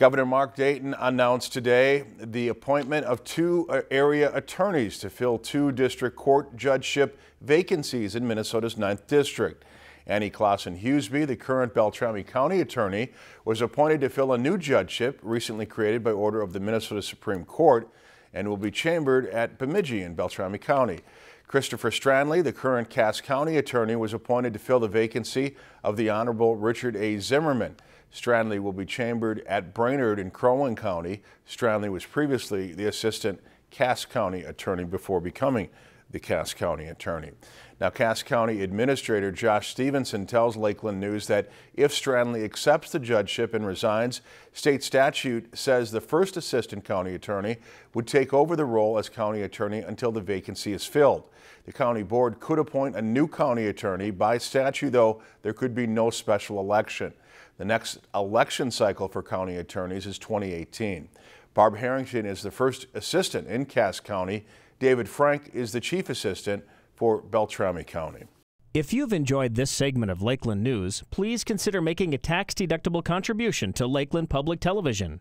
Governor Mark Dayton announced today the appointment of two uh, area attorneys to fill two district court judgeship vacancies in Minnesota's 9th District. Annie Claesson Huseby, the current Beltrami County attorney, was appointed to fill a new judgeship recently created by order of the Minnesota Supreme Court and will be chambered at Bemidji in Beltrami County. Christopher Strandlie, the current Cass County attorney, was appointed to fill the vacancy of the Honorable Richard A. Zimmerman. Strandlie will be chambered at Brainerd in Crow Wing County. Strandlie was previously the assistant Cass County attorney before becoming the Cass County attorney. Now, Cass County Administrator Josh Stevenson tells Lakeland News that if Strandlie accepts the judgeship and resigns, state statute says the first assistant county attorney would take over the role as county attorney until the vacancy is filled. The county board could appoint a new county attorney. By statute, though, there could be no special election. The next election cycle for county attorneys is 2018. Barb Harrington is the first assistant in Cass County. David Frank is the chief assistant for Beltrami County. If you've enjoyed this segment of Lakeland News, please consider making a tax-deductible contribution to Lakeland Public Television.